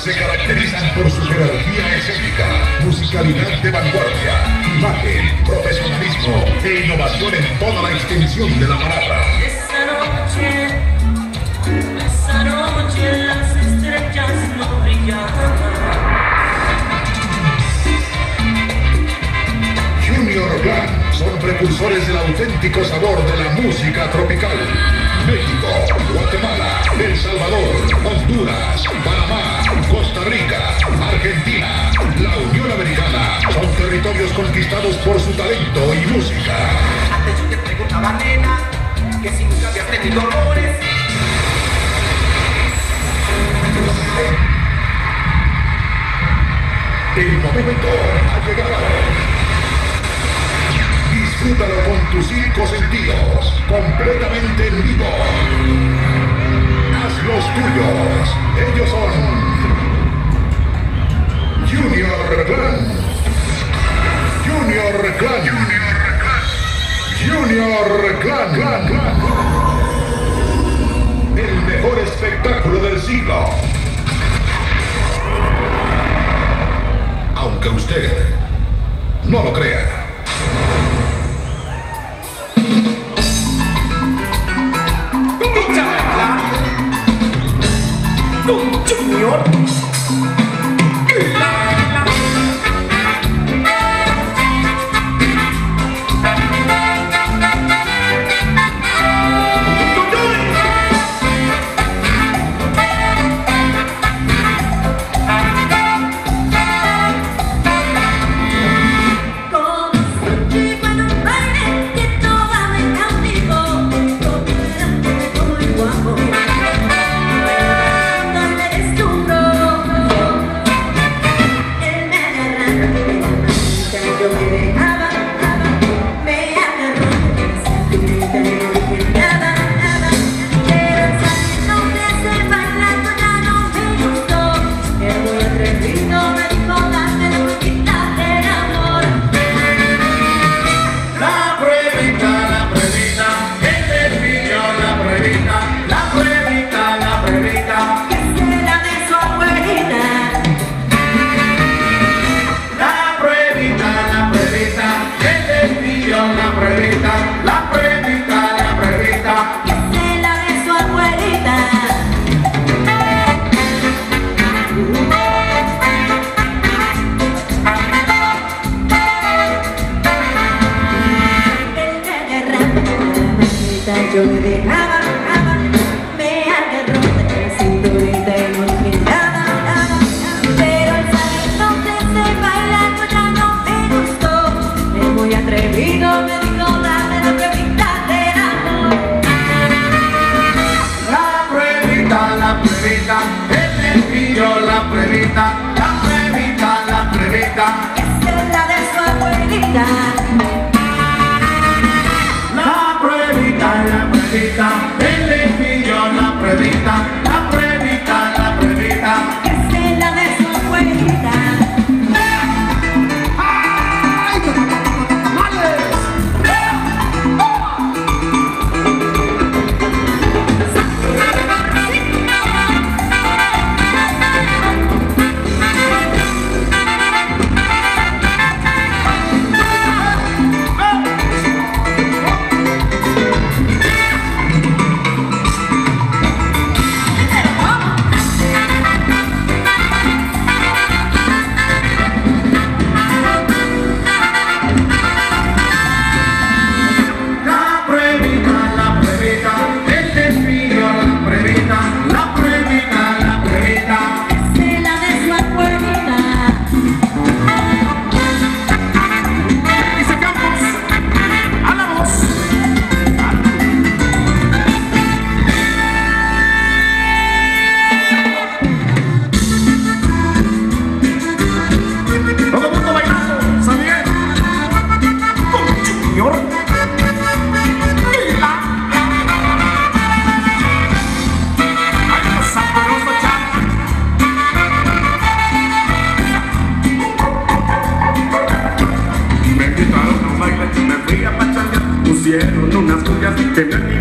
se caracterizan por su jerarquía escénica, musicalidad de vanguardia, imagen, profesionalismo e innovación en toda la extensión de la palabra. Esta noche, esta noche las estrellas no brillan. Junior Black son precursores del auténtico sabor de la música tropical. México, Guatemala, El Salvador, Honduras, Panamá. Costa Rica, Argentina, la Unión Americana son territorios conquistados por su talento y música. Antes yo te preguntaba, nena, que si nunca habías tenido amores. El momento ha llegado. Disfrútalo con tus cinco sentidos, completamente en vivo. Haz los tuyos, ellos son No lo crean. ¡Don Junior! yo me dejaba Tengan